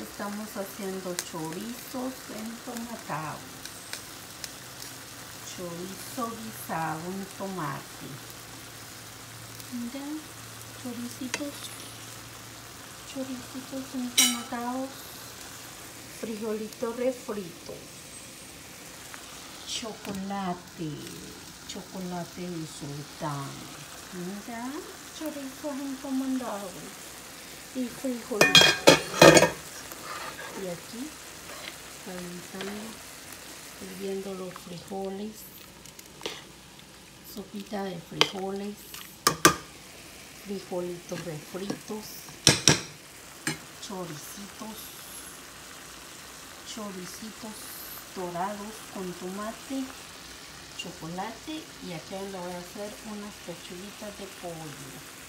estamos haciendo chorizos entomatados. Chorizo guisado en tomate. Mira, choricitos, choricitos entomatados, frijolito refrito, chocolate, chocolate de sultán. Mira, chorizos entomatados y frijolitos. Aquí calentando, hirviendo los frijoles, sopita de frijoles, frijolitos refritos, choricitos, choricitos dorados con tomate, chocolate y acá le voy a hacer unas pechuguitas de pollo.